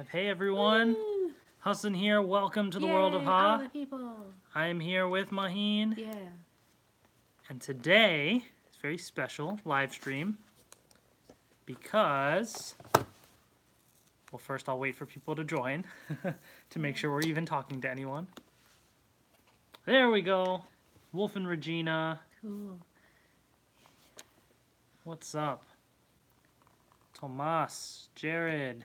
live. Hey everyone, Hassan here. Welcome to the world of Ha. All the people. I am here with Maheen, Yeah. and today is very special live stream because, well, first I'll wait for people to join to make sure we're even talking to anyone. There we go, Wolf and Regina. Cool. What's up? Tomas, Jared,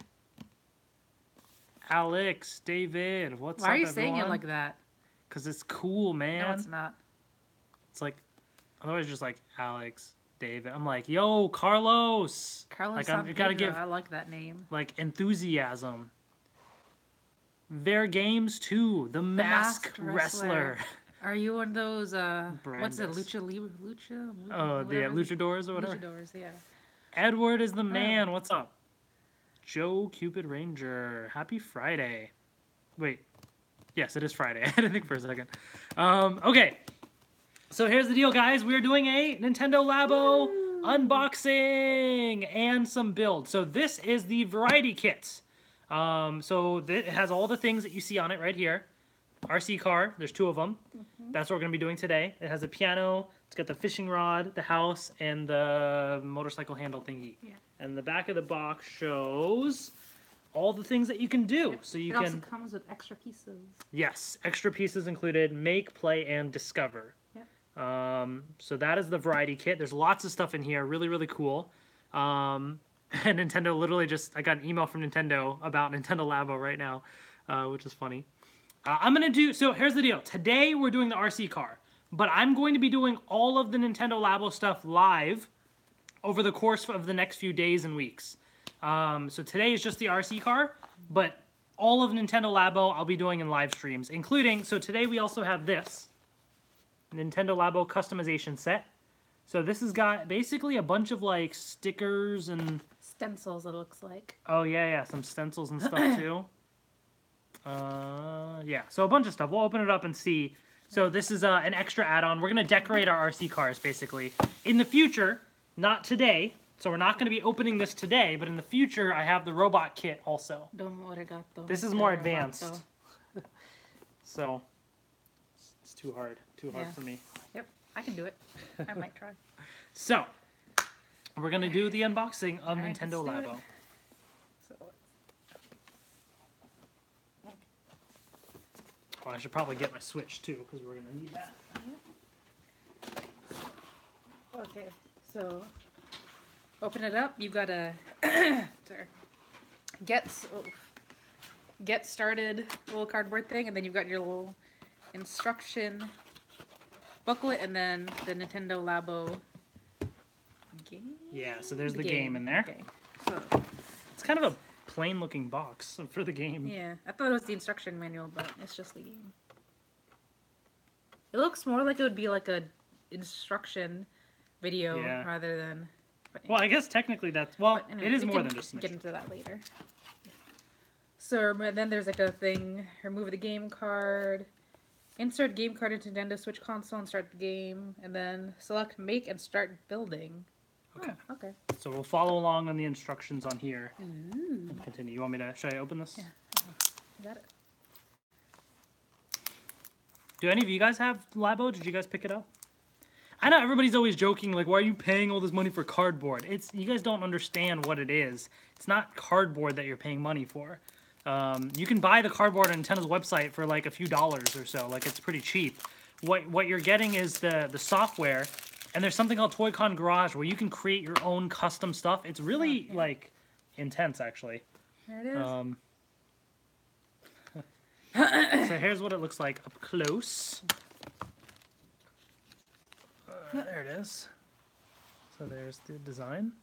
Alex, David. What's Why up, are you saying it like that? Cause it's cool, man. No, it's not. It's like otherwise just like Alex, David. I'm like, yo, Carlos. Carlos Like, I'm- you gotta give- I like that name. Like enthusiasm. Their games too. The Masked Masked Wrestler. Wrestler. Are you one of those? Uh, what's it? Lucha Libre? Lucha? Oh, the uh, whatever? luchadors or whatever. Luchadors, yeah. Edward is the man. What's up? Joe Cupid Ranger. Happy Friday. Wait. Yes, it is Friday. I had to think for a second. Um, okay. So here's the deal, guys. We're doing a Nintendo Labo unboxing and some builds. So this is the variety kit. Um, so it has all the things that you see on it right here. RC car, there's two of them. That's what we're going to be doing today. It has a piano, it's got the fishing rod, the house, and the motorcycle handle thingy. Yeah. And the back of the box shows all the things that you can do. So you it can, also comes with extra pieces. yes, extra pieces included make, play, and discover. Um, so that is the variety kit. There's lots of stuff in here, really, really cool. Um, and Nintendo literally just, I got an email from Nintendo about Nintendo Labo right now, uh, which is funny. Uh, I'm gonna do so. Here's the deal. Today we're doing the RC car, but I'm going to be doing all of the Nintendo Labo stuff live over the course of the next few days and weeks. Um, so today is just the RC car, but all of Nintendo Labo I'll be doing in live streams, including. So today we also have this Nintendo Labo customization set. So this has got basically a bunch of like stickers and Stencils, it looks like. Oh yeah, yeah, some stencils and stuff too. Uh, yeah, so a bunch of stuff. We'll open it up and see. So this is uh, an extra add-on. We're gonna decorate our RC cars basically in the future, not today. So we're not gonna be opening this today, but in the future, I have the robot kit also. Arigato. This is more Arigato. advanced. So it's too hard, too hard Yeah. for me. Yep, I can do it. I might try. So we're gonna do the unboxing of Alright, Nintendo let's do it. Labo. Oh, I should probably get my Switch too, because we're gonna need that. okay, so open it up. You've gotta sorry. get s- oh, get started little cardboard thing, and then you've got your little instruction booklet, and then the Nintendo Labo game. Yeah, so there's the, game. in there. Okay. So It's kind of a plain looking box for the game. yeah, I thought it was the instruction manual, but it's just the game. It looks more like it would be like a instruction video Yeah. rather than. But Well, I guess technically that's well, anyway, it is more than just get into that later. So then there's like a thing: remove the game card, insert game card into Nintendo Switch console and start the game, and then select make and start building. Okay. Oh, okay. So we'll follow along on the instructions on here Ooh, and continue. You want me to? Should I open this? Yeah. got it. Do any of you guys have Labo? Did you guys pick it up? I know everybody's always joking, like, why are you paying all this money for cardboard? It's you guys don't understand what it is. It's not cardboard that you're paying money for. Um, you can buy the cardboard on Nintendo's website for like a few dollars or so. Like it's pretty cheap. What what you're getting is the the software, and there's something called Toy-Con Garage where you can create your own custom stuff. It's really like intense, actually. There it is. Um, so here's what it looks like up close. Uh, there it is. So there's the design.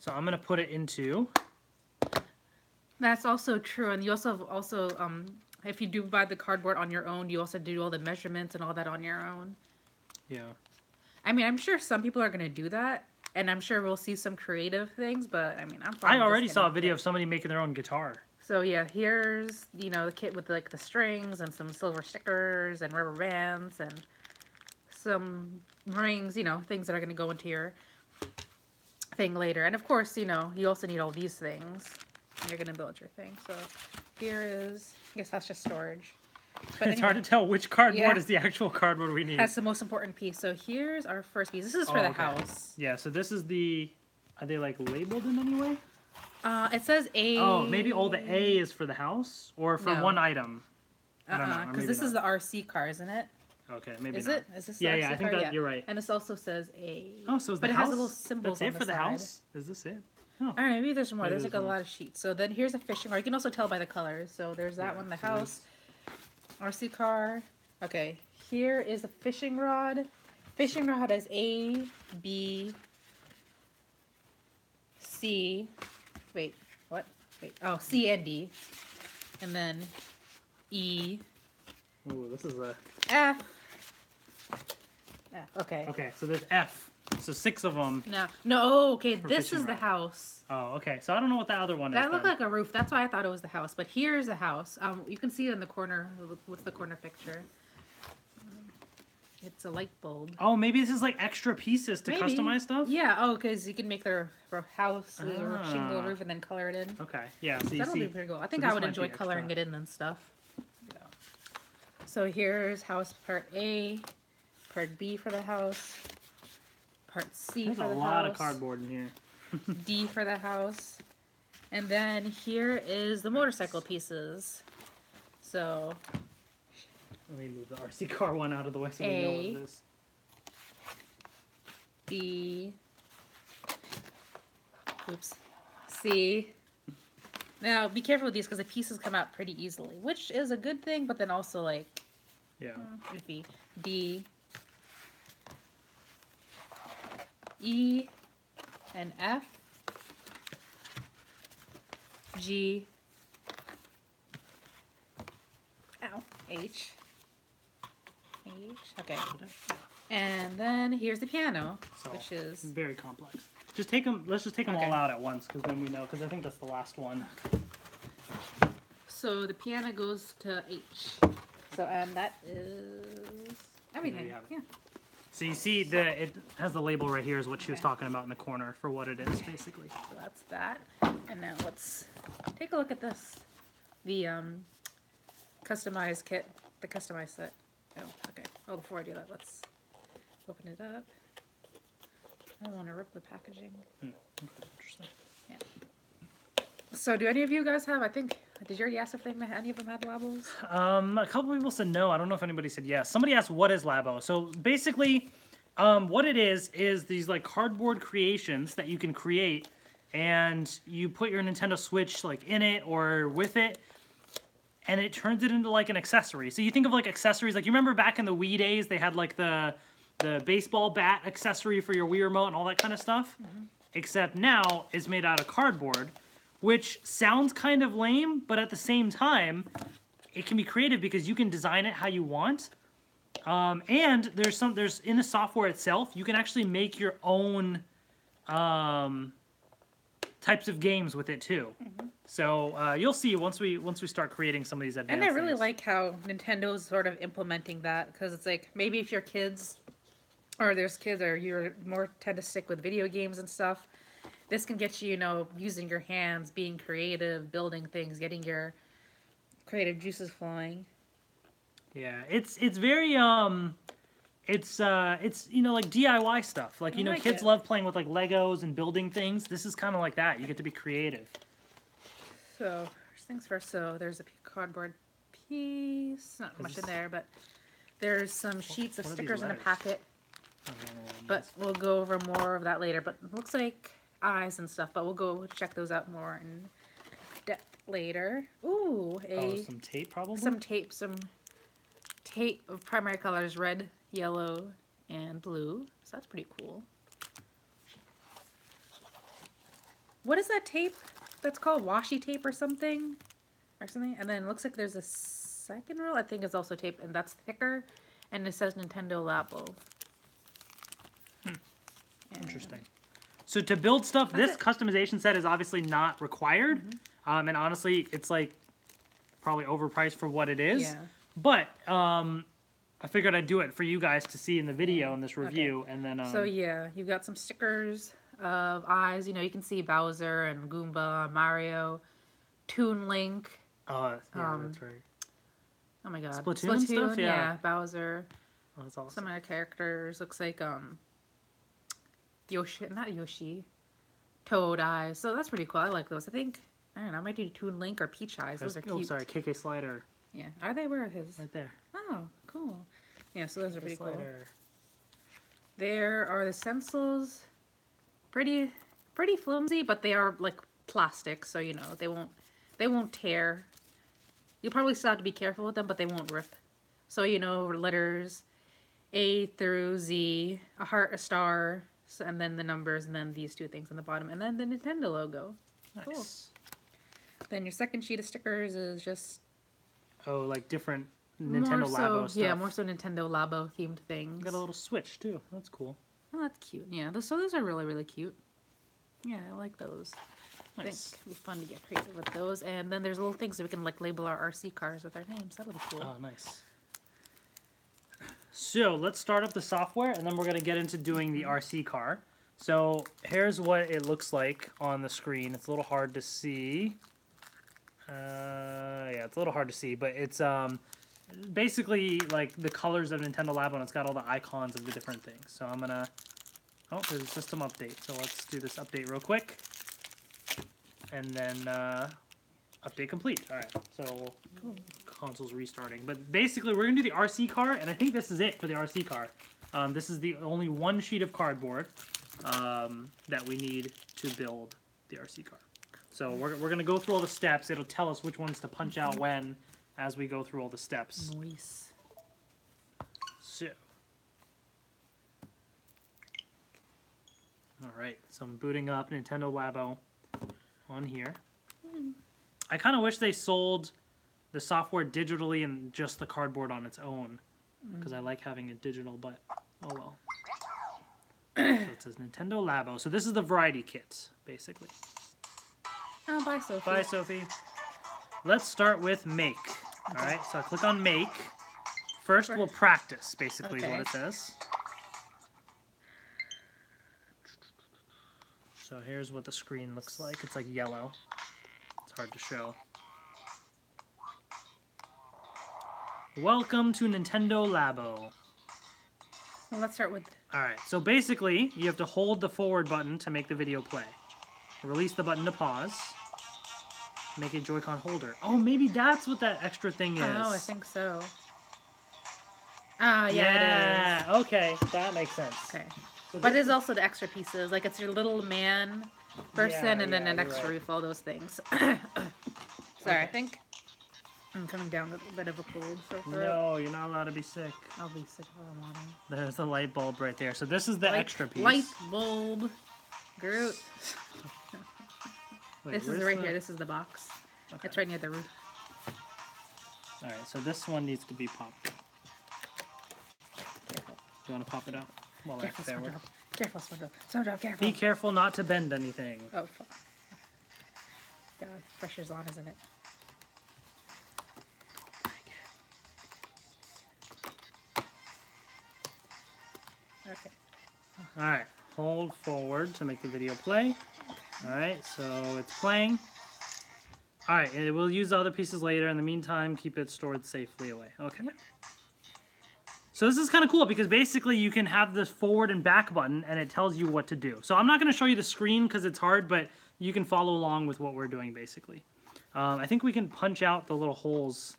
So I'm gonna put it into. That's also true, and you also have also um if you do buy the cardboard on your own, you also do all the measurements and all that on your own. Yeah. I mean, I'm sure some people are gonna do that, and I'm sure we'll see some creative things. But I mean, I'm. fine I already saw a video of somebody making their own guitar. So yeah, here's you know the kit with like the strings and some silver stickers and rubber bands and some rings, you know, things that are gonna go into your thing later. And of course, you know, you also need all these things. You're gonna build your thing. So here is, I guess that's just storage. But it's hard to tell which cardboard Yeah. is the actual cardboard we need. That's the most important piece. So here's our first piece. This is for Oh, the okay. house. Yeah, so this is the. Are they like labeled in any way? Uh, it says A. Oh, maybe all the A is for the house or for No. one item. I don't know, Uh-uh, because this is the. RC car, isn't it? Okay, maybe Is not. it? Is this the Yeah, yeah, I think that you're right. And this also says A. Oh, so is but the it house? has little symbols That's on it for the house. Is this it? Oh, All right, maybe there's more. Maybe There's like there's a more. lot of sheets. So then here's a fishing rod. You can also tell by the colors. So there's that Yeah, one, the so there's- house, RC car. Okay, here is a fishing rod. Fishing rod has A, B, C. Wait, what? Wait, oh, C and D, and then E, Ooh, this is a. F. F. Okay. Okay, so there's F. So six of them. No, no. Okay, For this fishing is the rod. house. Oh, okay. So I don't know what the other one That is. looked then. like a roof. That's why I thought it was the house. But here's a house. Um, you can see it in the corner. What's the corner picture? Um, It's a light bulb. Oh, maybe this is like extra pieces to Maybe. customize stuff. Yeah. Oh, because you can make their ro- house with a shingle Ah. roof and then color it in. Okay. Yeah. So you That'll see. be pretty cool. I think this I would might be enjoy coloring extra. it in and stuff. So here's house part A, part B for the house, part C There's for a lot of cardboard in here. D for the house. And then here is the motorcycle pieces. So Let me move the RC car one out of the way so we know what it is. B. Oops. C. Now be careful with these because the pieces come out pretty easily, which is a good thing, but then also like Yeah. uh, iffy. D. E. And F. G. Ow. H. H. Okay. And then here's the piano, So which is very complex. Just take them. Let's just take them Okay. all out at once because then we know. Because I think that's the last one. so the piano goes to H. So and that is everything. Yeah. So you see the it has the label right here is what she was talking about in the corner for what it is basically. So that's that. And now let's take a look at this. The um customized kit, the customized set. Oh, okay. Oh, before I do that, let's open it up. I don't want to rip the packaging. Interesting. So, do any of you guys have? I think. Did you already ask if they, any of them had labels? Um, a couple people said no. I don't know if anybody said yes. Somebody asked what is Labo. So basically, um, what it is is these like cardboard creations that you can create, and you put your Nintendo Switch like in it or with it, and it turns it into like an accessory. So you think of like accessories, like you remember back in the Wii days, they had like the the baseball bat accessory for your Wii remote and all that kind of stuff. Except now it's made out of cardboard, which sounds kind of lame, but at the same time, it can be creative because you can design it how you want. Um, and there's some there's in the software itself, you can actually make your own um, types of games with it too. So uh, you'll see once we once we start creating some of these advanced. And I really things. like how Nintendo's sort of implementing that because it's like maybe if your kids or there's kids or you're more tend to stick with video games and stuff, this can get you, you know, using your hands, being creative, building things, getting your creative juices flowing. Yeah, it's it's very um, it's uh, it's you know like DIY stuff. Like you I know, like kids it. love playing with like Legos and building things. This is kind of like that. You get to be creative. So first things first. So there's a cardboard piece, not much in there, but there's some sheets of stickers in a packet. I don't know what it But we'll go over more of that later. But it looks like eyes and stuff. But we'll go check those out more in depth later. Ooh, a oh, some tape probably. some tape, some tape of primary colors: red, yellow, and blue. So that's pretty cool. What is that tape? That's called washi tape or something, or something. And then it looks like there's a second roll. I think is also tape, and that's thicker, and it says Nintendo Labo. Hmm. And- Interesting. So to build stuff, this it. customization set is obviously not required, um, and honestly, it's like probably overpriced for what it is. Yeah. But um, I figured I'd do it for you guys to see in the video in this review, and then um, So yeah, you've got some stickers of eyes. You know, you can see Bowser and Goomba, Mario, Toon Link. Oh, yeah, Um, that's right. Oh my god. Splatoon and stuff? Yeah. Bowser. Oh, that's awesome. Some other characters. Looks like um Yoshi not Yoshi. Toad eyes. So that's pretty cool. I like those. I think I don't know, I might do Toon Link or Peach eyes. Those are oh, cute. sorry, KK Slider Yeah. Are they where are his? right there. Oh, cool. Yeah, so those are KK pretty cool. There are the stencils. Pretty pretty flimsy, but they are like plastic, so you know, they won't they won't tear. You'll probably still have to be careful with them, but they won't rip. So you know, letters A through Z, a heart, a star, and then the numbers, and then these two things on the bottom, and then the Nintendo logo. Cool. Nice. Then your second sheet of stickers is just Oh, like different Nintendo more Labo so, stuff. Yeah, more so Nintendo Labo themed things. Got a little Switch too. That's cool. Oh, that's cute. Yeah, those, so those are really, really cute. Yeah, I like those. I think Nice. it'd be fun to get creative with those. And then there's little things that we can like label our RC cars with our names. That would be cool. Oh, nice. So let's start up the software, and then we're gonna get into doing the RC car. So here's what it looks like on the screen. It's a little hard to see. Uh, yeah, it's a little hard to see, but it's um basically like the colors of Nintendo Labo, and it's got all the icons of the different things. So I'm gonna. Oh, there's a system update. So let's do this update real quick, and then uh, update complete. All right. So console's restarting. But basically, we're gonna do the RC car, and I think this is it for the RC car. Um, this is the only one sheet of cardboard um, that we need to build the RC car. So we're, we're gonna go through all the steps. It'll tell us which ones to punch out when as we go through all the steps. Nice. So. All right, so I'm booting up Nintendo Labo on here. I kind of wish they sold the software digitally and just the cardboard on its own, mm. because I like having it digital. But oh well. so it says Nintendo Labo. So this is the variety kit, basically. Oh, bye, Sophie. Bye, Sophie. Let's start with make. All right, so I click on make. First, we'll practice, basically, is what Okay. it says. So here's what the screen looks like. It's like yellow. It's hard to show. Welcome to Nintendo Labo. Well, let's start with. All right, so basically, you have to hold the forward button to make the video play. Release the button to pause. Make a Joy-Con holder. Oh, maybe that's what that extra thing is. Oh, I think so. Ah, yeah, it is. okay, that makes sense. Okay. So But there's also the extra pieces. Like it's your little man person Yeah, and then yeah, an you're extra right. with all those things. Sorry, I think I'm coming down with a bit of a cold. So for No, you're not allowed to be sick. I'll be sick for a while. There's the light bulb right there. So this is the Light- extra piece. Light bulb. Groot. Wait, this is where's right the- here. This is the box. Okay. It's right near the roof. All right, so this one needs to be popped. Careful. You want to pop it out? While I Careful, there. Careful, careful. Be careful not to bend anything. Oh, fuck. God, pressure's on, isn't it? Okay. All right, hold forward to make the video play. All right, so it's playing. All right, and we'll use the other pieces later. In the meantime, keep it stored safely away. Okay. Yep. So this is kind of cool because basically you can have this forward and back button and it tells you what to do. So I'm not going to show you the screen because it's hard, but you can follow along with what we're doing basically. Um, I think we can punch out the little holes.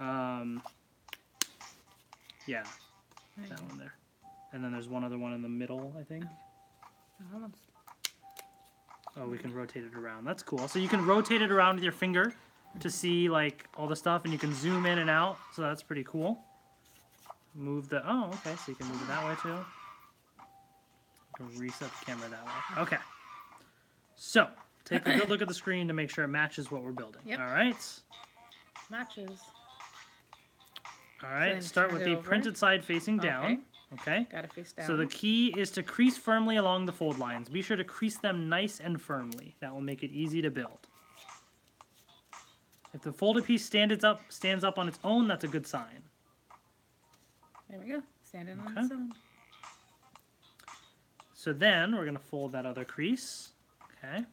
Um, yeah, that one there. And then there's one other one in the middle, I think. Oh, we can rotate it around. That's cool. So you can rotate it around with your finger to see like all the stuff, and you can zoom in and out. So that's pretty cool. Move the. Oh, okay. So you can move it that way too. You can reset the camera that way. Okay. So take a good look at the screen to make sure it matches what we're building. Yep. All right. Matches. All right. then Start with the over. printed side facing Okay. down. Okay. Gotta face down. So the key is to crease firmly along the fold lines. Be sure to crease them nice and firmly. That will make it easy to build. If the folded piece stands up stands up on its own, that's a good sign. There we go. Standing on Okay. its own. So then we're gonna fold that other crease. Okay.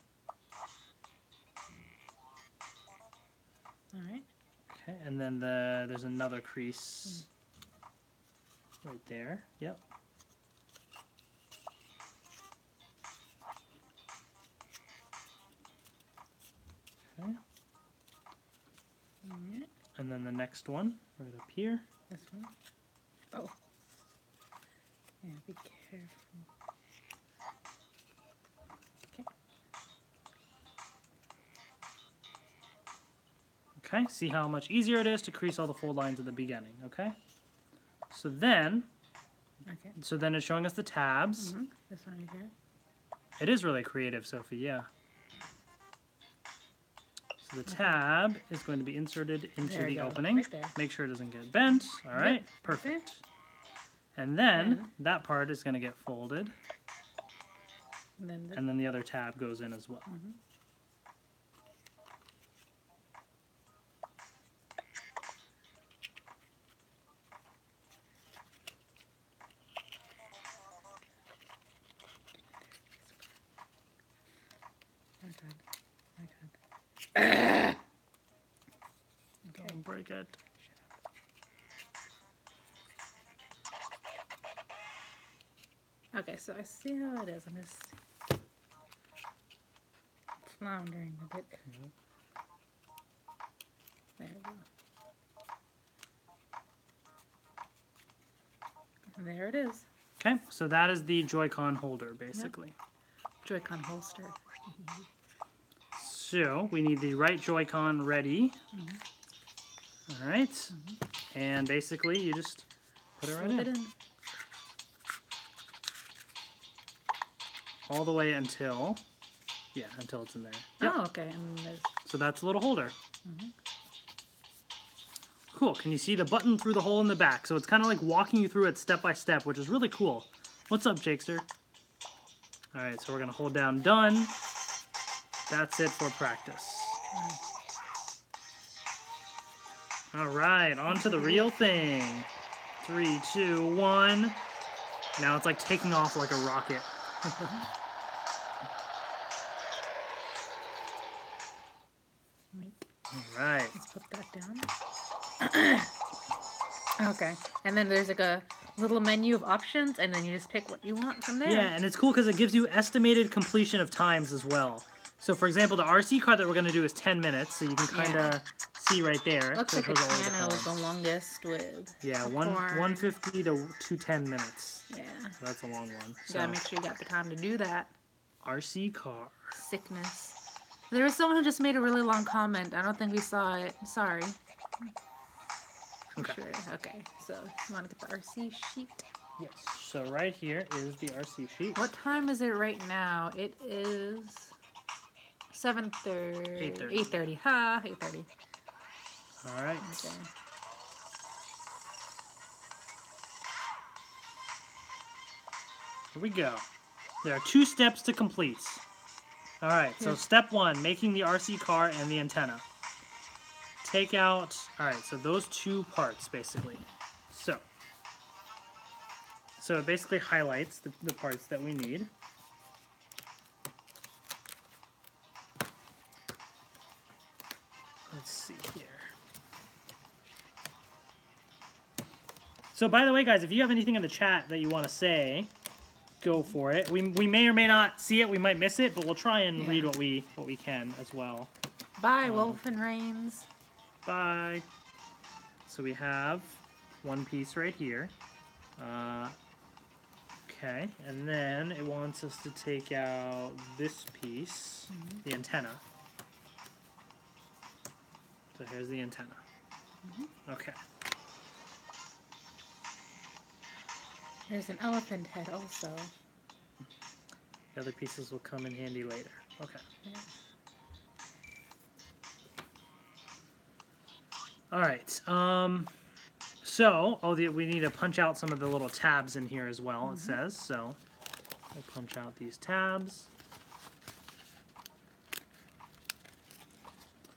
All right. Okay, and then the there's another crease hmm. right there. Yep. Okay, All right. and then the next one right up here. This one. Oh. Yeah, be careful. Okay. Okay, see how much easier it is to crease all the fold lines at the beginning. Okay. So then, Okay. so then it's showing us the tabs. Mhm. This one right here. It is really creative, Sophie. Yeah. The tab is going to be inserted into There the go, opening. right there. Make sure it doesn't get bent. All right, Yep, right, right perfect. And then Then- that part is going to get folded, And then the, and then the other tab goes in as well. Mm-hmm. Mhm. Oh God. Oh God. Okay. Don't break it. Okay, so I see how it is. I'm just floundering a bit. There we go. And there it is. Okay, so that is the Joy-Con holder, basically. Joy-Con holster. So we need the right Joy-Con ready. Mm-hmm. All right, and basically you just put it right in. it in. all the way until, yeah, until it's in there. Yep. Oh, okay. And there's So that's a little holder. Mhm. Cool. Can you see the button through the hole in the back? So it's kind of like walking you through it step by step, which is really cool. What's up, Jakester? All right, so we're gonna hold down done. That's it for practice. All right, on to the real thing. Three, two, one. Now it's like taking off like a rocket. All right. let's put that down. okay. And then there's like a little menu of options, and then you just pick what you want from there. Yeah, and it's cool because it gives you estimated completion of times as well. So, for example, the RC car that we're going to do is 10 minutes, so you can kind of see right there. Looks So like a it the piano is the longest with. Yeah, one, 150 to 210 minutes. Yeah. So that's a long one. You So, gotta make sure you got the time to do that. RC car. Sickness. There was someone who just made a really long comment. I don't think we saw it. Sorry. Okay. Sure. Okay. So you want to get the RC sheet? Yes. So right here is the RC sheet. What time is it right now? It is seven thirty. 8:30. Eight thirty. Ha. Eight thirty. All right. Okay. Here we go. There are two steps to complete. All right, so Yeah. step one, making the RC car and the antenna. Take out, all right, so those two parts basically. So, so it basically highlights the, the parts that we need. Let's see here. So, by the way, guys, if you have anything in the chat that you want to say, go for it. We, we may or may not see it. We might miss it, but we'll try and Yeah. read what we what we can as well. Bye, Um, Wolf and Rains. Bye. So we have one piece right here. Uh, okay, and then it wants us to take out this piece, the antenna. So here's the antenna. Okay. There's an elephant head also. The other pieces will come in handy later. Okay. Yeah. All right. Um, so, oh, the, we need to punch out some of the little tabs in here as well. It says so. We'll punch out these tabs.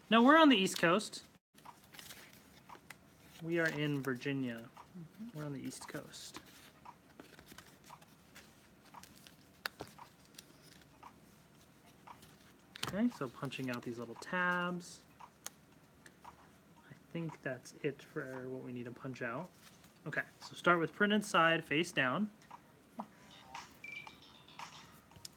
No, we're on the East Coast. We are in Virginia. We're on the East Coast. Okay, so punching out these little tabs. I think that's it for what we need to punch out. Okay, so start with print inside, face down.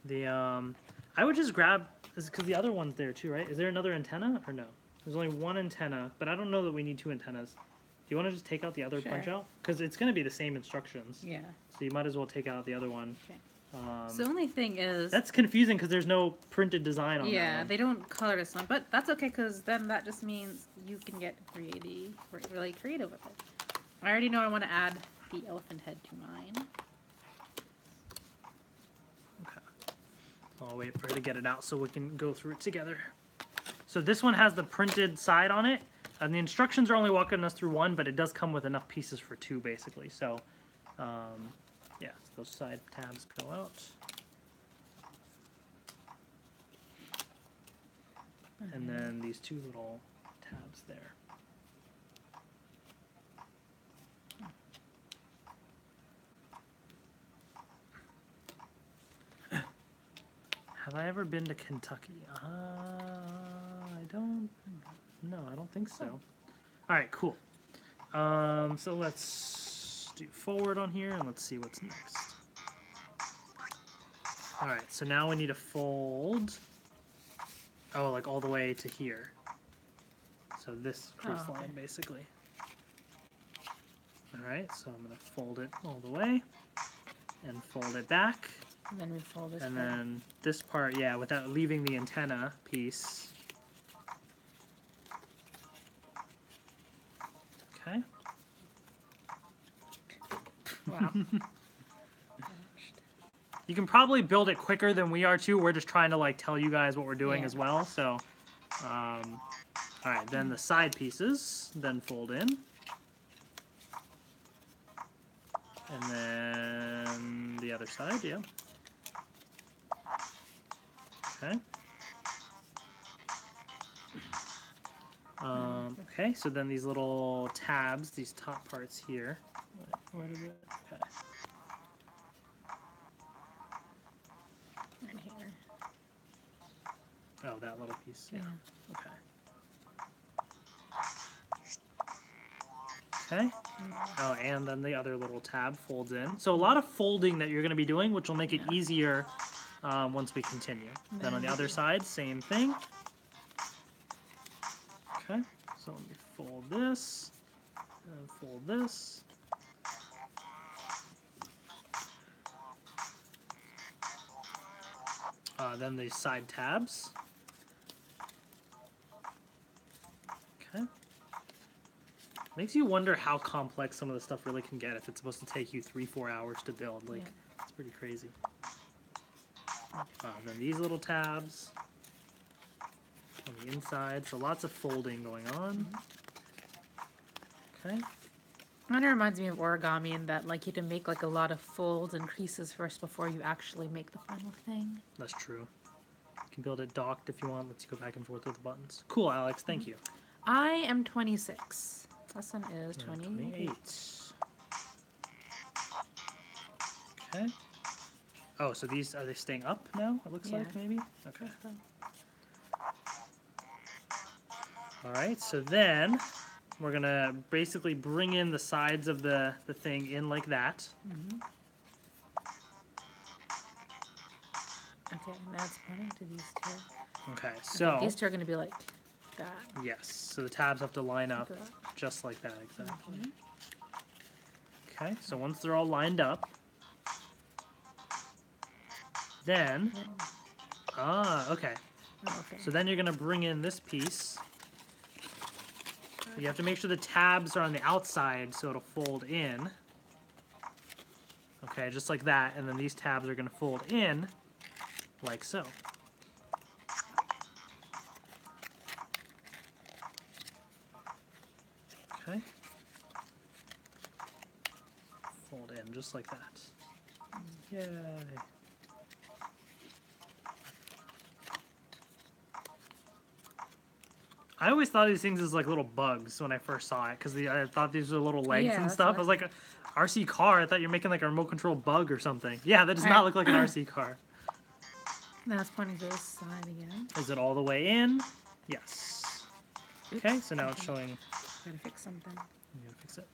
The um, I would just grab because the other one's there too, right? Is there another antenna or no? There's only one antenna, but I don't know that we need two antennas. Do you want to just take out the other punch out? Because it's going to be the same instructions, Yeah. so you might as well take out the other one. Okay. Um, so the only thing is, that's confusing because there's no printed design on that yeah, one. they don't color this one, but that's okay because then that just means you can get creative, really creative with it. I already know I want to add the elephant head to mine. I'll wait for her to get it out so we can go through it together. So this one has the printed side on it, and the instructions are only walking us through one, but it does come with enough pieces for two, basically. So, um, yeah, so those side tabs go out. And then these two little tabs there. I ever been to Kentucky? Uh, I don't. No, I don't think so. All right, cool. Um, so let's do forward on here and let's see what's next. All right, so now we need to fold. Oh, like all the way to here. So this Oh, okay. line, basically. All right, so I'm gonna fold it all the way and fold it back. And then we fold this. And part. then this part, yeah, without leaving the antenna piece. Okay. wow. You can probably build it quicker than we are too. We're just trying to like tell you guys what we're doing Yeah. as well. So, um, all right, then the side pieces then fold in. And then the other side, yeah. Okay. Um, okay, so then these little tabs, these top parts here. Where did it? Okay. Right here. Oh, that little piece. Yeah. Yeah. Okay. Okay. Oh, and then the other little tab folds in. So a lot of folding that you're going to be doing, which will make it easier um, once we continue. Then on the other side, same thing. Okay. So let me fold this and fold this. Uh, then the side tabs. Okay. Makes you wonder how complex some of the stuff really can get if it's supposed to take you three, four hours to build. Like, Yeah. it's pretty crazy. Uh, then these little tabs on the inside. So lots of folding going on. Okay. Kind of reminds me of origami in that like you have to make like a lot of folds and creases first before you actually make the final thing. That's true. You can build it docked if you want. Let's go back and forth with the buttons. Cool, Alex. Thank you. I am 26. Lesson is Yeah, 28. Okay. Oh, so these are they staying up now? It looks Yeah. like maybe. Okay. All right. So then we're gonna basically bring in the sides of the the thing in like that. Okay, now it's pointing to these two. Okay. Okay, So these two are going to be like that. yes. So the tabs have to line up like that. just like that exactly. Mhm. Okay. So once they're all lined up, then ah okay. Okay. So then you're gonna bring in this piece. You have to make sure the tabs are on the outside so it'll fold in. Okay, just like that, and then these tabs are gonna fold in like so. Okay. Fold in just like that. Yay. I always thought of these things as like little bugs when I first saw it because I thought these were little legs Yeah, and stuff. I was like, a RC car. I thought you're making like a remote control bug or something. Yeah, that does not look like an RC car. Now it's pointing to this side again. Is it all the way in? Yes. Okay, so now it's showing. Gotta fix something. I'm gonna fix it.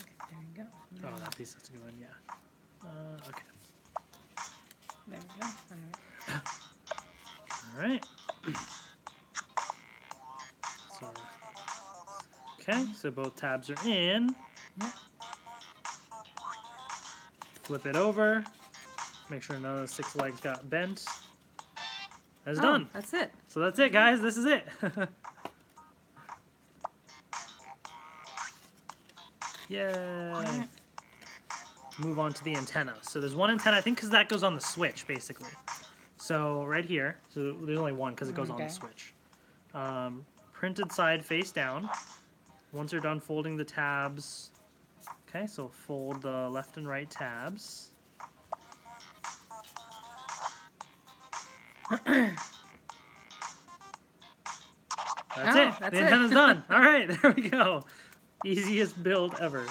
Okay, there you go. Oh, that piece has to go in. Yeah. Uh, okay. There we go. All right. All right. So. Okay, so both tabs are in. Flip it over. Make sure none of the six legs got bent. That's Oh, done. That's it. So that's it, guys. This is it. Yay. Move on to the antenna. So there's one antenna, I think, because that goes on the switch, basically. So right here, so there's only one because it goes on the switch. Um, printed side face down. Once you're done folding the tabs, okay, so fold the left and right tabs. That's Oh, it. that's the it. antenna's done. All right, there we go. Easiest build ever.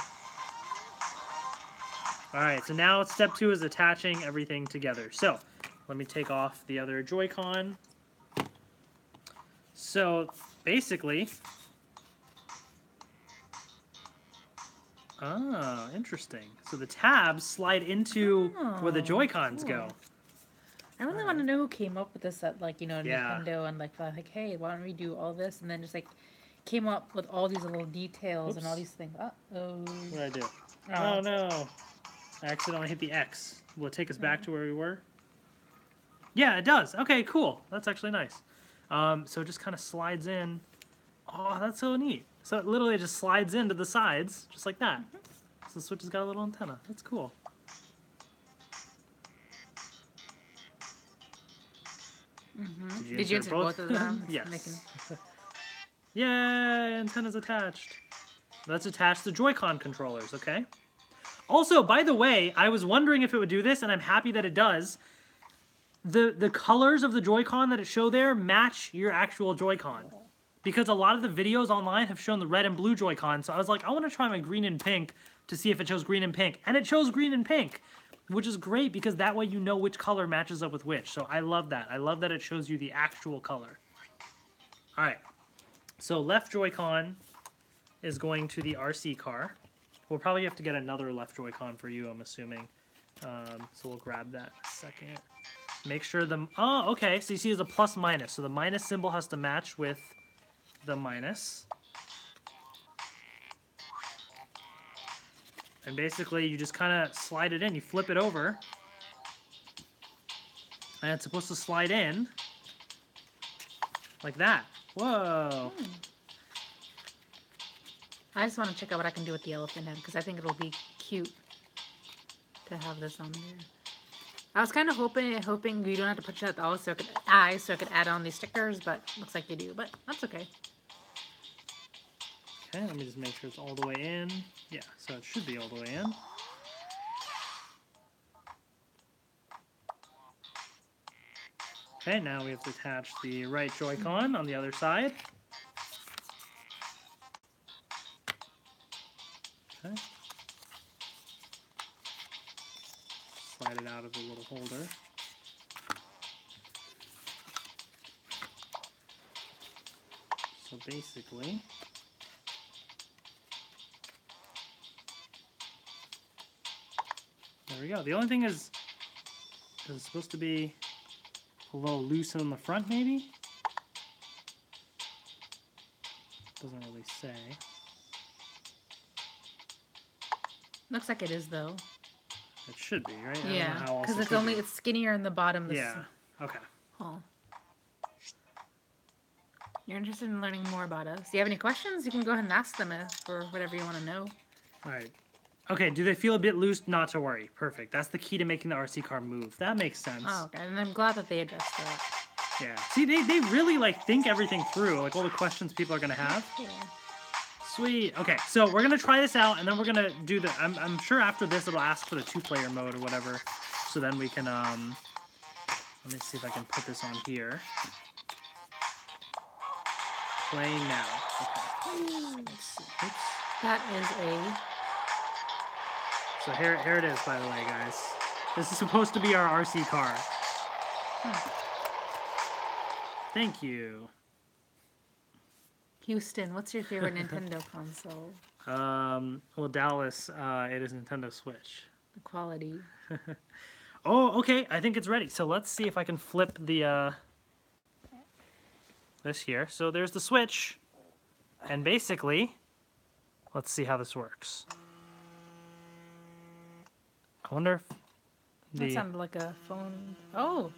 All right, so now step two is attaching everything together. So let me take off the other Joy-Con. So basically, ah, interesting. So the tabs slide into where the Oh, Joy-Cons go. I really want to know who came up with this at like you know Yeah. Nintendo and like thought like hey why don't we do all this and then just like came up with all these little details and all these things. Uh oh. What did I do? Oh no! I accidentally hit the X. Will it take us back to where we were? Yeah, it does. Okay, cool. That's actually nice. Um, so it just kind of slides in. Oh, that's so neat. So it literally just slides into the sides, just like that. So the Switch has got a little antenna. That's cool. Mm-hmm. you Did you insert insert both, of them? yes. Making- Yay! Antenna's attached. Let's attach the Joy-Con controllers, okay? Also, by the way, I was wondering if it would do this, and I'm happy that it does. The the colors of the Joy-Con that it show there match your actual Joy-Con. Because a lot of the videos online have shown the red and blue Joy-Con, so I was like, I want to try my green and pink to see if it shows green and pink. And it shows green and pink, which is great because that way you know which color matches up with which. So I love that. I love that it shows you the actual color. All right. So left Joy-Con is going to the RC car. We'll probably have to get another left Joy-Con for you, I'm assuming. Um, so we'll grab that second. Make sure the... Oh, okay. So you see a plus minus. So the minus symbol has to match with the minus. And basically, you just kind of slide it in. You flip it over. And it's supposed to slide in. Like that. Whoa. I just want to check out what I can do with the elephant head because I think it'll be cute to have this on there. I was kind of hoping hoping you don't have to put that all so I could eyes so I could add on these stickers, but looks like you do. But that's okay. Okay, let me just make sure it's all the way in. Yeah, so it should be all the way in. Okay, now we have to attach the right Joy-Con on the other side. Okay. Slide it out of the little holder. So basically, There we go. The only thing is, is it supposed to be a little loose in the front, maybe? Doesn't really say. Looks like it is though. It should be, right? I Yeah, because it's only be. it's skinnier in the bottom. This Yeah. Okay. Oh. You're interested in learning more about us? Do you have any questions? You can go ahead and ask them uh, if, or whatever you want to know. All right. Okay. Do they feel a bit loose? Not to worry. Perfect. That's the key to making the RC car move. That makes sense. Oh, okay. And I'm glad that they addressed that. Yeah. See, they, they really like think everything through, like all the questions people are gonna have. Yeah. Sweet. Okay, so we're gonna try this out, and then we're gonna do the. I'm, I'm sure after this it'll ask for the two-player mode or whatever. So then we can um. Let me see if I can put this on here. Play now. Okay. Let's see. Oops. That is a so here, here it is, by the way, guys. This is supposed to be our RC car. Thank you. Houston, what's your favorite Nintendo console? Um, well, Dallas, uh, it is Nintendo Switch. The quality. Oh, okay. I think it's ready. So let's see if I can flip the uh, this here. So there's the switch, and basically, let's see how this works. I wonder if That sounded like a phone. Oh,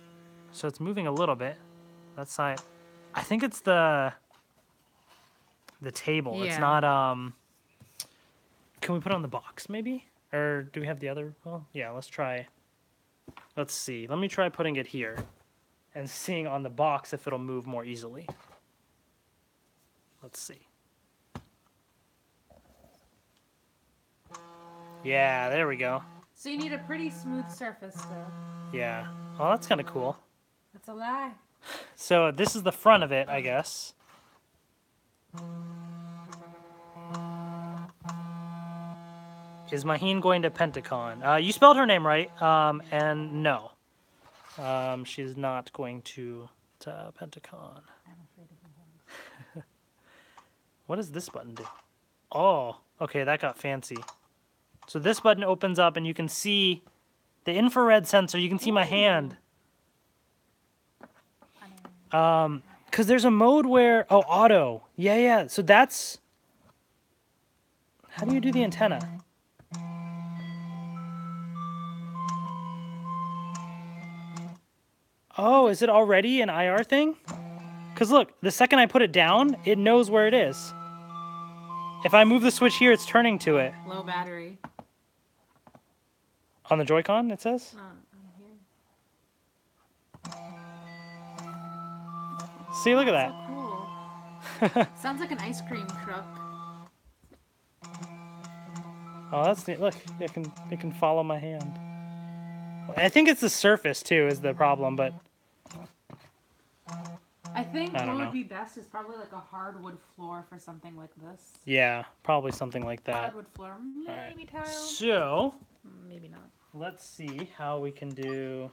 so it's moving a little bit. That side, I think it's the the table. It's not um. Can we put it on the box maybe, or do we have the other? Well, yeah. Let's try. Let's see. Let me try putting it here, and seeing on the box if it'll move more easily. Let's see. Yeah, there we go. so you need a pretty smooth surface, though. Yeah. Well, that's kind of cool. That's a lie. So this is the front of it, I guess. Is Maheen going to Pentacon? Uh, you spelled her name right, um, and no, um, she's not going to, to Pentacon. what does this button do? Oh, okay, that got fancy. So this button opens up, and you can see the infrared sensor. You can see my hand. Um, cause there's a mode where oh auto, yeah yeah. So that's how do you do the antenna? Oh, is it already an IR thing? Cause look, the second I put it down, it knows where it is. If I move the switch here, it's turning to it. Low battery. On the Joy-Con, it says. Uh, See, look at that. So cool. Sounds like an ice cream truck. Oh, that's neat. Look, it can it can follow my hand. I think it's the surface too is the problem, but I think I what don't would be best is probably like a hardwood floor for something like this. yeah, probably something like that. Hardwood floor, maybe tile, So maybe not. let's see how we can do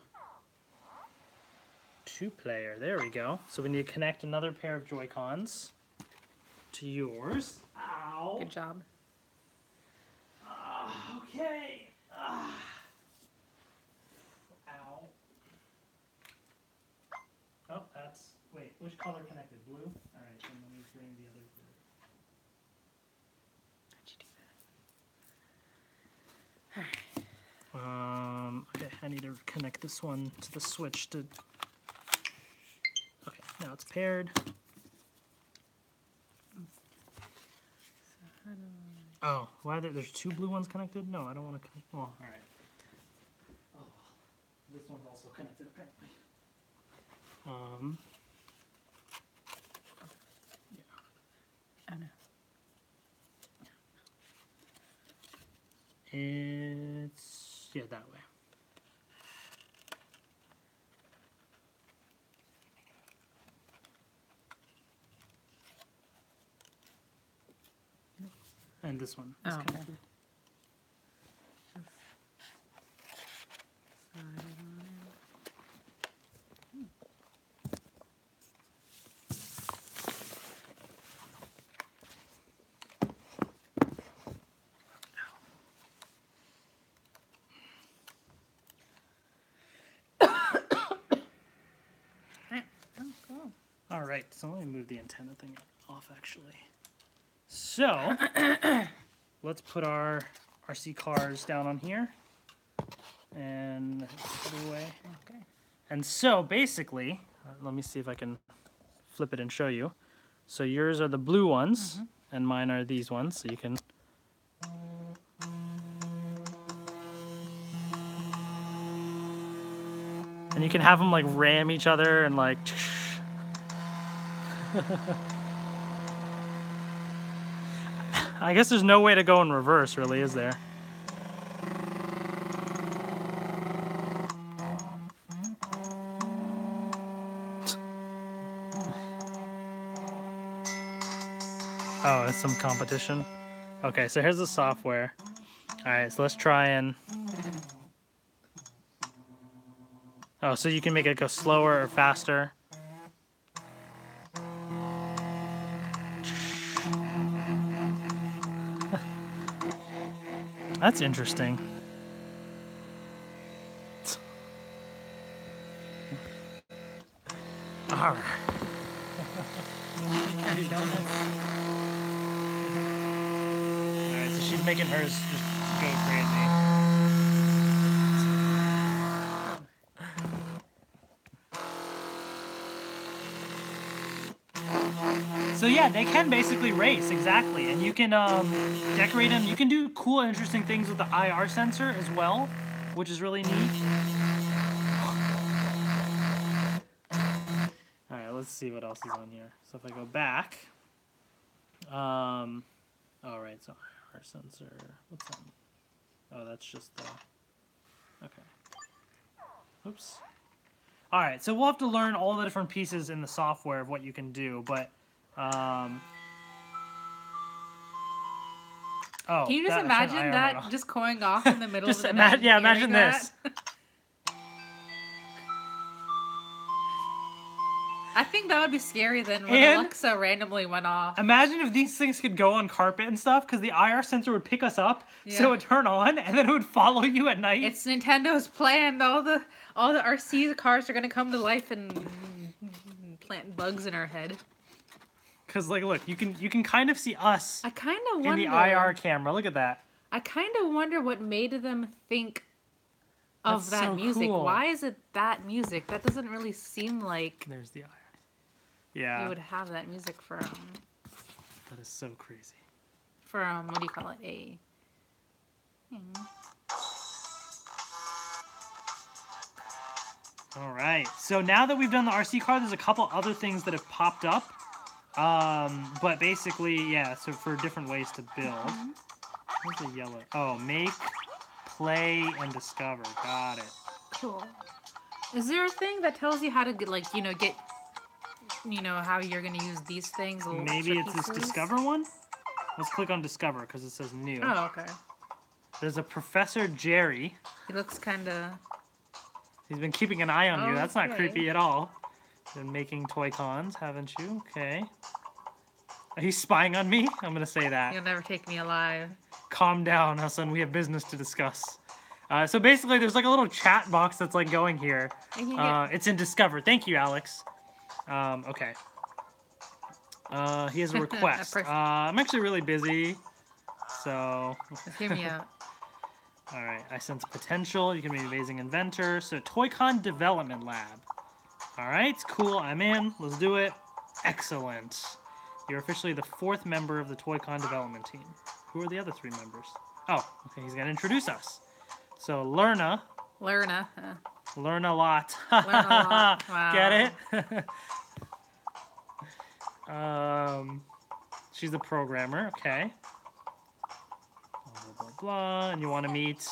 two player. There we go. So we need to connect another pair of Joy Cons to yours. Ow. Good job. Ah, okay. Ah. Ow. Oh, that's. Wait, which color connected? Blue? Alright, then let me bring the other blue. Um, okay, I need to connect this one to the switch to. Okay, now it's paired. Oh, why there, there's two blue ones connected? No, I don't want to connect. Well, all right. Oh, this one's also connected apparently. Um. Yeah. Oh no. It's yeah that way. And this one is Oh, okay. connected. Oh. All right, so let me move the antenna thing off actually. So let's put our RC cars down on here and put it away. Okay. And so basically, uh, let me see if I can flip it and show you. So yours are the blue ones, and mine are these ones. So you can. And you can have them like ram each other and like. I guess there's no way to go in reverse, really, is there? Oh, it's some competition. Okay, so here's the software. All right, so let's try and. Oh, so you can make it go slower or faster. That's interesting. Alright, so she's making hers just go crazy. So yeah, they can basically race exactly, and you can um, decorate them. You can do cool, interesting things with the IR sensor as well, which is really neat. All right, let's see what else is on here. So if I go back, um, all right, so IR sensor. What's that? Oh, that's just the. Okay. Oops. All right, so we'll have to learn all the different pieces in the software of what you can do, but. Um, oh, Can you just that- imagine that just going off in the middle Just of the ima- night? yeah, imagine that? this. I think that would be scary then when And- Alexa randomly went off. Imagine if these things could go on carpet and stuff, because the IR sensor would pick us up, so it would turn on, and then it would follow you at night. It's Nintendo's plan. All the all the RC cars are gonna come to life and plant bugs in our head. Because like, look, you can you can kind of see us I kind of in the IR camera. Look at that. I kind of wonder what made them think of That's that so music. cool. Why is it that music? That doesn't really seem like There's the IR. Yeah, you would have that music for um that is so crazy. for um what do you call it a Hmm. All right. So now that we've done the RC car, there's a couple other things that have popped up. Um, but basically, yeah. So for different ways to build. Where's the yellow? Oh, make, play, and discover. Got it. cool. Is there a thing that tells you how to get like you know get you know how you're gonna use these things? little Maybe extra it's this discover one. Let's click on discover because it says new. Oh, okay. There's a Professor Jerry. He looks kind of. He's been keeping an eye on you. That's not creepy at all. Been making toy cons, haven't you? Okay. Are you spying on me? I'm gonna say that. You'll never take me alive. Calm down, Hassan. We have business to discuss. Uh, so basically, there's like a little chat box that's like going here. Uh, it's in Discover. Thank you, Alex. Um, okay. Uh, he has a request. uh, I'm actually really busy, so hear me out. All right, I sense potential. You can be an amazing inventor. So, Toy-Con Development Lab. All right, cool. I'm in. Let's do it. Excellent. You're officially the fourth member of the Toy-Con development team. Who are the other three members? Oh, okay. He's gonna introduce us. So, Lerna. Lerna. Uh, Learn a lot. Learn a lot. Wow. Get it? um, she's a programmer. Okay. Blah blah blah. And you want to meet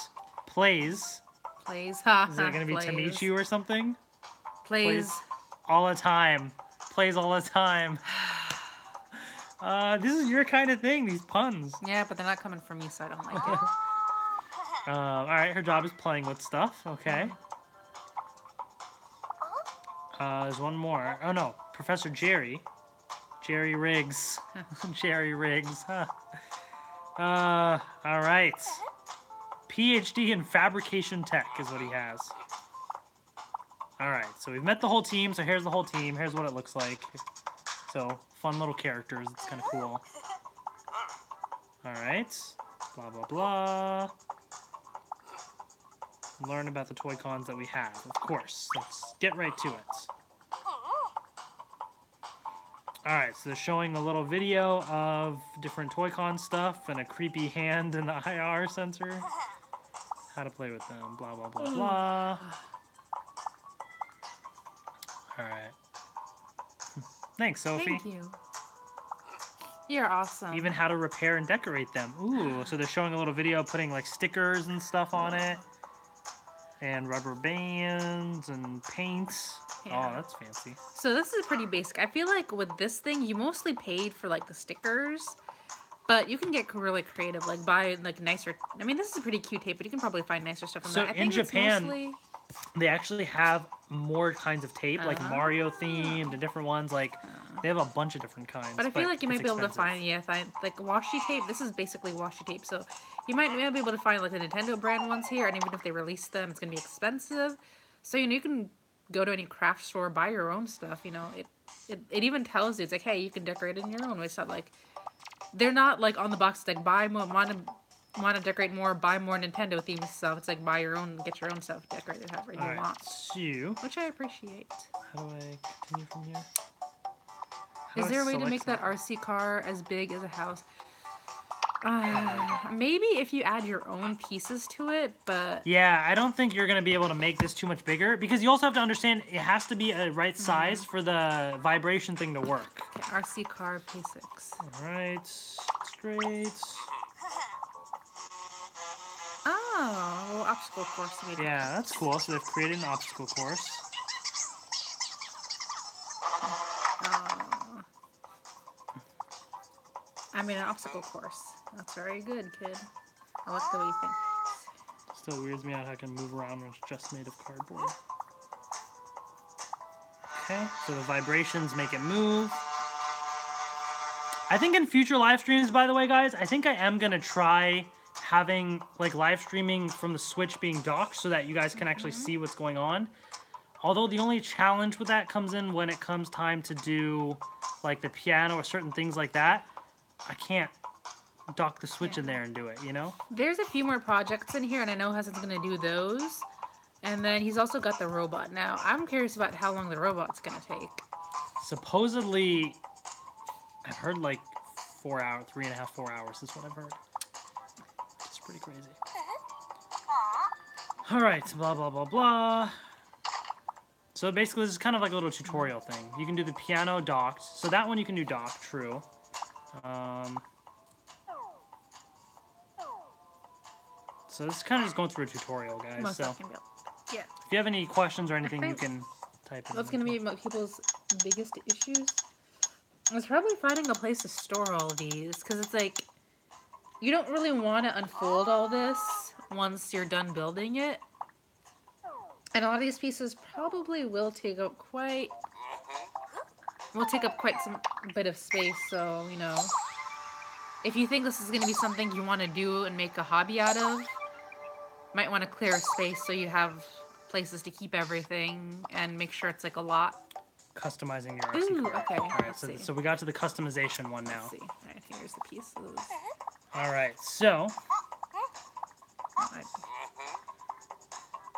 Plays. plays. Ha. Is it gonna be plays. Tamichu or something? Plays. All the time. Plays all the time. Uh, this is your kind of thing. These puns. Yeah, but they're not coming from me, so I don't like it. Uh, all right, her job is playing with stuff. Okay. Uh, there's one more. Oh no, Professor Jerry. Jerry Riggs. Jerry Riggs. Huh. Uh, all right. PhD in fabrication tech is what he has. All right, so we've met the whole team. So here's the whole team. Here's what it looks like. So fun little characters. It's kind of cool. All right. Blah blah blah learn about the toy cons that we have. Of course. Let's get right to it. Alright, so they're showing a little video of different toy con stuff and a creepy hand in the IR sensor. How to play with them, blah blah blah blah. Alright. Thanks, Sophie. Thank you. You're awesome. Even how to repair and decorate them. Ooh, so they're showing a little video putting like stickers and stuff on it. And rubber bands and paints. Oh, yeah. Oh, that's fancy. So this is pretty basic. I feel like with this thing, you mostly paid for like the stickers. But you can get really creative, like buy like nicer. I mean, this is a pretty cute tape, but you can probably find nicer stuff. Than So that. I in Japan, mostly- They actually have more kinds of tape, like Ah. Mario themed and different ones. Like they have a bunch of different kinds. But I feel like you might be able to find yeah, find like washi tape. This is basically washi tape, so you might, you might be able to find like the Nintendo brand ones here. And even if they release them, it's gonna be expensive. So you know you can go to any craft store, buy your own stuff. You know it, it, it even tells you it's like hey, you can decorate it in your own way. It's not like they're not like on the box like buy more, want to decorate more, buy more Nintendo themed stuff. It's like buy your own, get your own stuff decorated however you right, want, so which I appreciate. how do I continue from here? How Is there a way to make that something? RC car as big as a house? Uh, maybe if you add your own pieces to it, but Yeah, I don't think you're gonna be able to make this too much bigger because you also have to understand it has to be a right Mm-hmm. size for the vibration thing to work. okay, RC car P6. All right, straight. Oh, obstacle course made. Yeah, that's cool. So they've created an obstacle course. Oh. I mean, an obstacle course. That's very good, kid. I like the way you think. Still weirds me out how I can move around when it's just made of cardboard. Okay, so the vibrations make it move. I think in future live streams, by the way, guys, I think I am gonna try having like live streaming from the Switch being docked so that you guys can actually mm-hmm. see what's going on. Although the only challenge with that comes in when it comes time to do like the piano or certain things like that. I can't dock the Switch in there and do it, you know? There's a few more projects in here, and I know Hassan's gonna do those. And then he's also got the robot. Now, I'm curious about how long the robot's gonna take. supposedly i've heard like four hours three and a half four hours is what i've heard pretty crazy. All right blah blah blah blah. So basically this is kind of like a little tutorial thing. You can do the piano docked. So that one you can do docked true. Um, so this is kind of just going through a tutorial guys Most so be. Yeah, if you have any questions or anything you can type it what's in gonna be mo- people's biggest issues? It's probably finding a place to store all of these, because it's like you don't really want to unfold all this once you're done building it. And a lot of these pieces probably will take up quite will take up quite some bit of space. So you know, if you think this is going to be something you want to do and make a hobby out of, might want to clear a space so you have places to keep everything and make sure it's like a lot. customizing your RC Ooh, okay, All right, so, so we got to the customization one now. Let's see. All right, here's the pieces. All right, so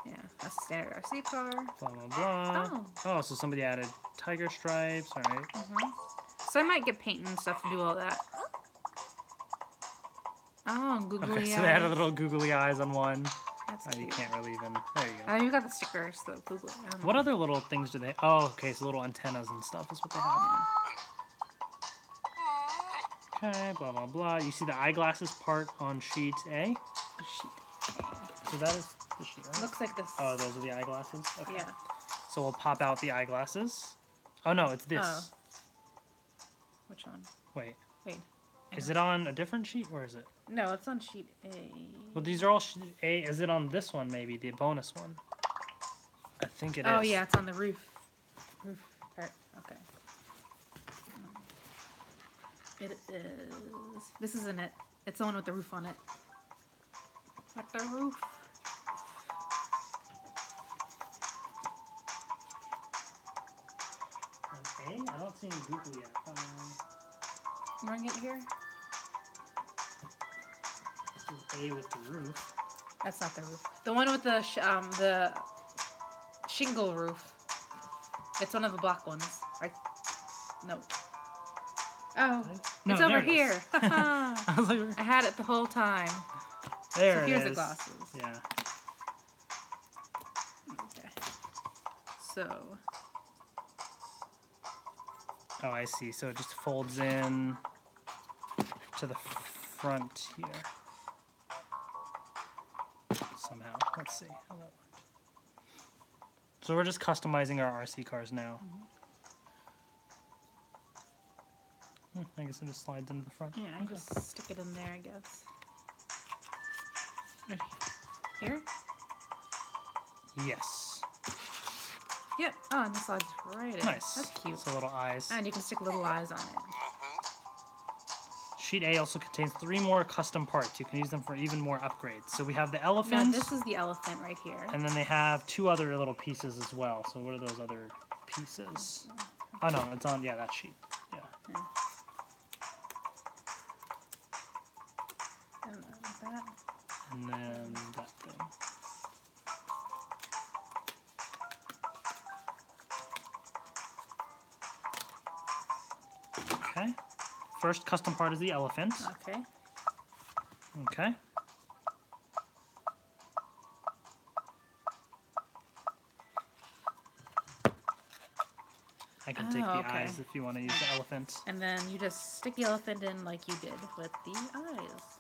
yeah, that's a standard RC car. blah blah blah. Oh. Oh, so somebody added tiger stripes. All right. hmm So I might get paint and stuff to do all that. Oh, googly Okay, so they added eyes. little googly eyes on one. That's Oh, you can't really even. There you go. Uh, you got the stickers, the googly. Don't know. What other little things do they? Oh, okay, so little antennas and stuff is what they have. Okay, blah blah blah. You see the eyeglasses part on sheet A. Sheet. So that is the sheet, right? Looks like this. Oh, those are the eyeglasses. Okay. yeah. So we'll pop out the eyeglasses. Oh no, it's this. Oh. Which one? Wait, Wait. is it on a different sheet or is it? No, it's on sheet A. Well, these are all sheet A. Is it on this one maybe the bonus one? I think it oh, is. oh yeah, it's on the roof. Roof part. Okay. It is. This isn't it. It's the one with the roof on it. With the roof. On A? I don't see any googly yet. Um, Bring it here. this is A with the roof. That's not the roof. The one with the sh- um the shingle roof. It's one of the black ones. Right? No. Oh, No, it's over it here. I I was like, had it the whole time. there so it here's the glasses. Yeah. Okay. So Oh, I see. So it just folds in to the front here. Somehow. Let's see how that works. So we're just customizing our RC cars now. Hmm, I guess it just slides into the front. Yeah, I just stick it in there, I guess. Here? Yes. Yep. Oh, and this slides right in. Nice. That's cute. So little eyes. And you can stick little eyes on it. Mm-hmm. Sheet A also contains three more custom parts. You can use them for even more upgrades. So we have the No, elephant, this is the elephant right here. and then they have two other little pieces as well. So what are those other pieces? Mm-hmm. Oh no, it's on yeah that sheet. Yeah. And that. And then that thing. Okay. First custom part is the elephant. Okay. Okay. I can take Oh, the ah, okay. eyes if you want to use the elephant. And then you just stick the elephant in like you did with the eyes.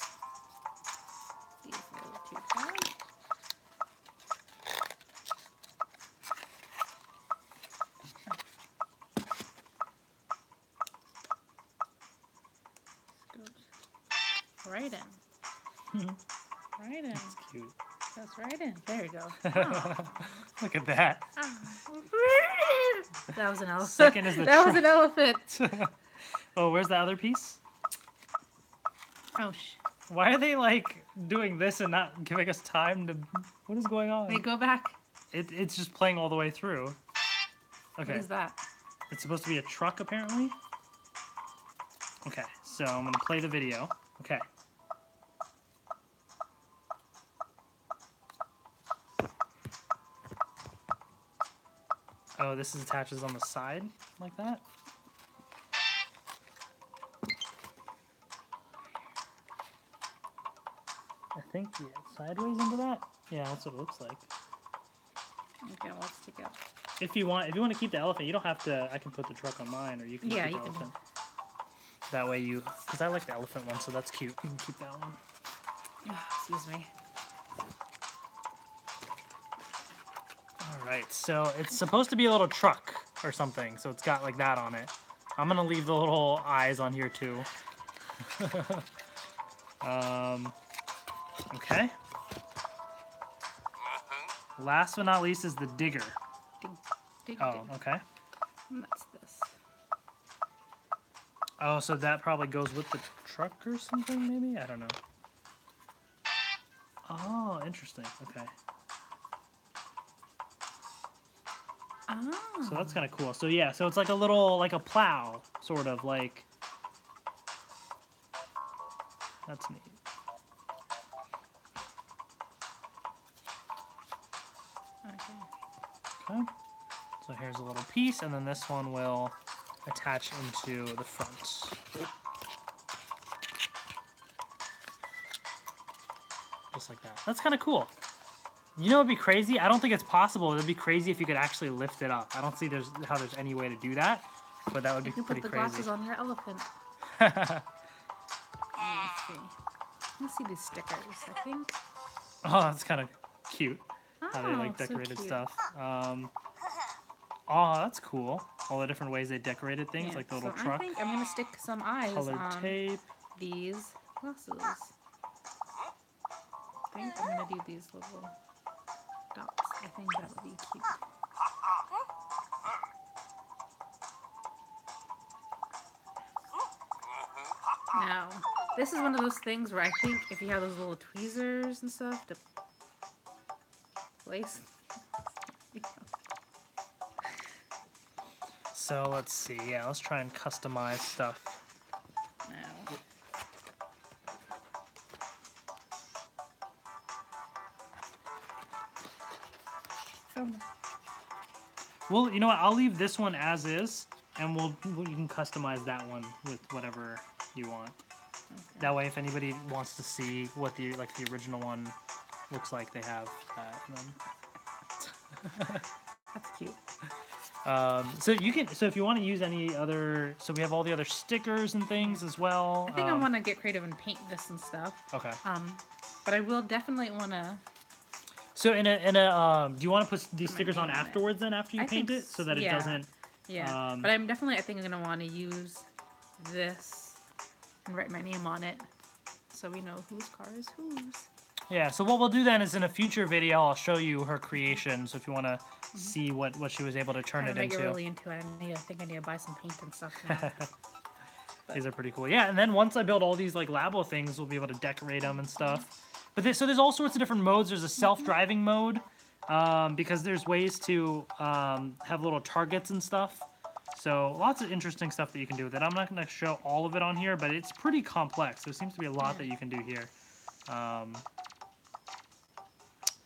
Right in. There you go. Oh. Look at that. that was an elephant. Second is the that was an elephant. oh, where's the other piece? Oh, sh- Why are they like doing this and not giving us time to? What is going on? wait, go back. It, it's just playing all the way through. Okay, is that? it's supposed to be a truck apparently. Okay, so I'm gonna play the video. Oh, this is attaches on the side like that. I think yeah, sideways into that. Yeah, that's what it looks like. Okay, let's take out. If you want, if you want to keep the elephant, you don't have to. I can put the truck on mine, or you can Yeah, keep you the can. elephant. That way you, because I like the elephant one, so that's cute. You can keep that one. Excuse me. Right, so it's supposed to be a little truck or something, so it's got like that on it. I'm gonna leave the little eyes on here too. um, okay. Last but not least is the digger. Dig, dig, Oh, dig. okay. And that's this. Oh, so that probably goes with the truck or something, maybe? I don't know. Oh, interesting. Okay. So that's kind of cool. So yeah, so it's like a little, like a plow, sort of like. That's neat. Okay. Okay. So here's a little piece, and then this one will attach into the front. Just like that. That's kind of cool. You know, it'd be crazy. I don't think it's possible. It'd be crazy if you could actually lift it up. I don't see there's how there's any way to do that, but that would be You pretty put the crazy. glasses on your elephant. oh, Let's see. Let's see these stickers. I think. Oh, that's kind of cute. How they Oh, like decorated cute. stuff. Um, oh, that's cool. All the different ways they decorated things, Yeah, like the little so truck. I think I'm gonna stick some eyes colored on tape. these glasses. I think I'm gonna do these little I think that would be cute. Now, this is one of those things where I think if you have those little tweezers and stuff to place. So let's see. Yeah, let's try and customize stuff. Well, you know what? I'll leave this one as is, and we'll you can customize that one with whatever you want. okay. That way, if anybody wants to see what the like the original one looks like, they have that. That's cute. Um, so you can. So if you want to use any other, so we have all the other stickers and things as well. I think I um, want to get creative and paint this and stuff. Okay. Um, but I will definitely want to. So in a in a um, do you want to put these stickers on afterwards then after you I paint think it so that it yeah. doesn't? Yeah, Um, but I'm definitely. I think I'm gonna want to use this and write my name on it, so we know whose car is whose. Yeah, so what we'll do then is in a future video, I'll show you her creation. So if you want to see what, what she was able to turn I'm it into. really into it. I need. I think I need to buy some paint and stuff. Now. These are pretty cool. Yeah, and then once I build all these like Labo things, we'll be able to decorate them and stuff. But there, so there's all sorts of different modes. There's a self-driving mode um, because there's ways to um, have little targets and stuff. So lots of interesting stuff that you can do with it. I'm not going to show all of it on here, but it's pretty complex. There seems to be a lot that you can do here. Um,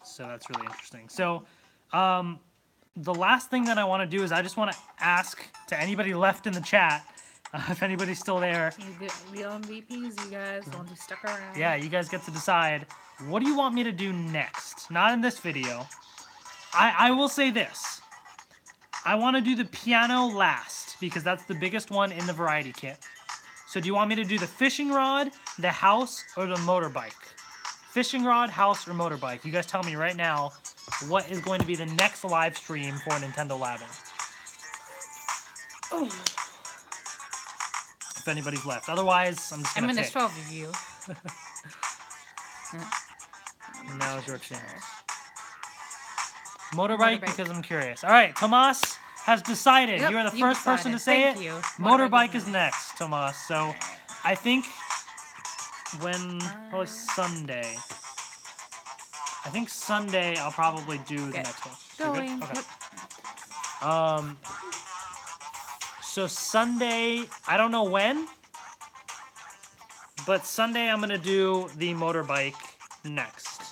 so that's really interesting. So um, the last thing that I want to do is I just want to ask to anybody left in the chat, uh, if anybody's still there, you get real MVPs, you guys. Ones who stuck around. yeah, you guys get to decide. What do you want me to do next? Not in this video. I, I will say this. I want to do the piano last because that's the biggest one in the variety kit. So do you want me to do the fishing rod, the house, or the motorbike? Fishing rod, house, or motorbike? You guys tell me right now what is going to be the next live stream for Nintendo Labo. Oh, If anybody's left. Otherwise, I'm just gonna there's pick. 12 of you. Now is your chance. Motorbike. Motorbike, because I'm curious. All right, Tomas has decided. Yep, you are the first person to say Thank it. you. Motorbike, Motorbike is next, Tomas. So I think when probably Sunday. I think Sunday I'll probably do the next one. Going. Okay. Um. So Sunday, I don't know when, but Sunday I'm gonna do the motorbike next.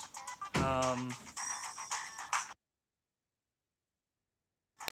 Um.